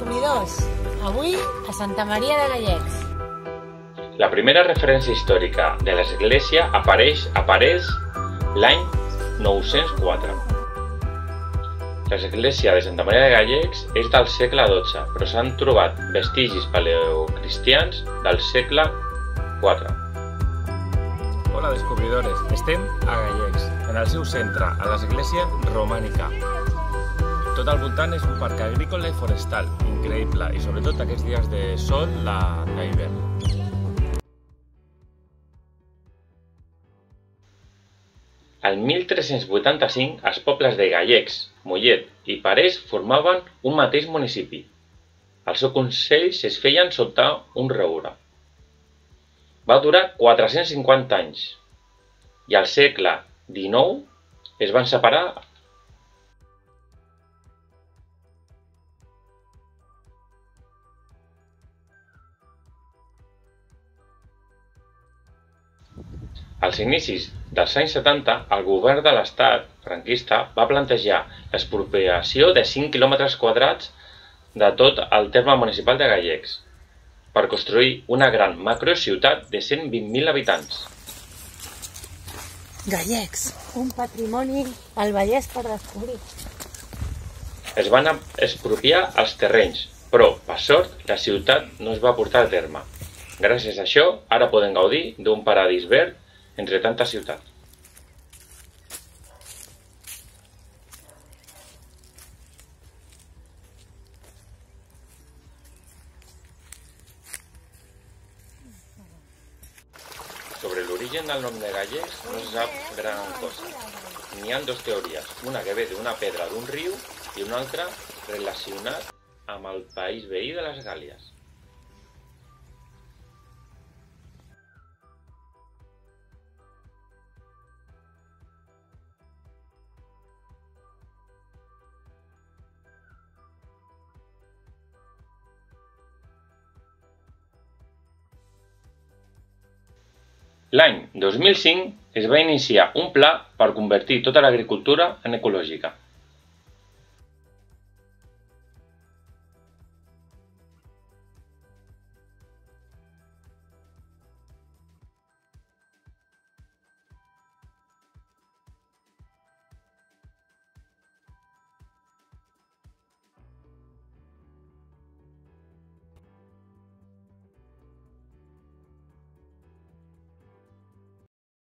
descobridors! Avui a Santa Maria de Gallecs. La primera referència històrica de l'església apareix apareix l'any 904. L'església de Santa Maria de Gallecs és del segle XII, però s'han trobat vestigis paleocristians del segle IV. Hola descobridores, estem a Gallecs, en el seu centre, a l'església romànica. Tot al voltant és un parc agrícola i forestal, increïble, i sobretot aquests dies de sol d'hivern. Al 1385, els pobles de Gallecs, Mollet i Parés formaven un mateix municipi. Els seus consells es feien sota un reure. Va durar 450 anys i al segle XIX es van separar Als inicis dels anys 70, el govern de l'estat franquista va plantejar l'expropiació de 5 quilòmetres quadrats de tot el terme municipal de Gallecs per construir una gran macrociutat de 120.000 habitants. Gallecs, un patrimoni al Vallès per descobrir. Es van expropiar els terrenys, però, per sort, la ciutat no es va portar a terme. Gràcies a això, ara poden gaudir d'un paradís verd entre tanta ciutat. Sobre l'origen del nom de Galles no se sap gran cosa. N'hi ha dues teories, una que ve d'una pedra d'un riu i una altra relacionat amb el país veí de les Gàlies. L'any 2005 es va iniciar un pla per convertir tota l'agricultura en ecològica.